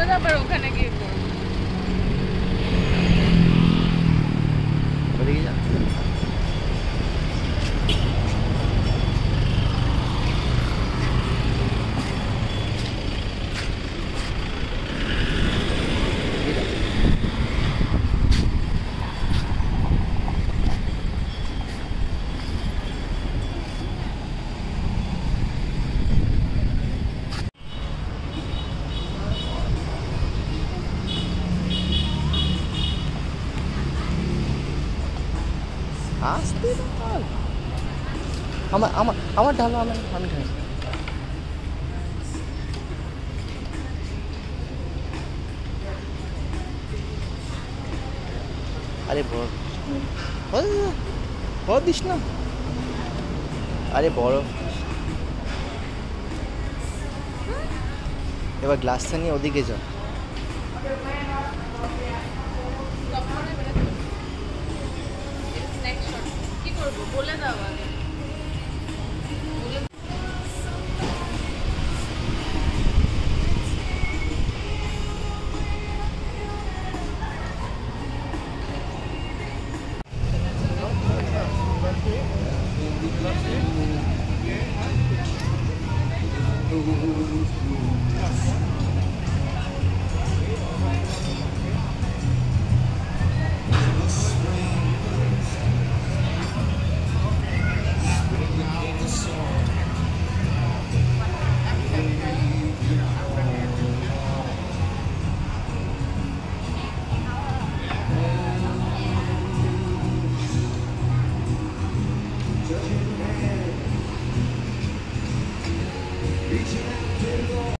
ওটা আবার ওখানে গিয়ে করবো আসতে আমার আমার আমার ঢালো আমি আমি ঢাল আরে বড় বড় দিস না। আরে বড়। এবার গ্লাসটা নিয়ে ওদিকে যা। করব বলে দাও আগে you.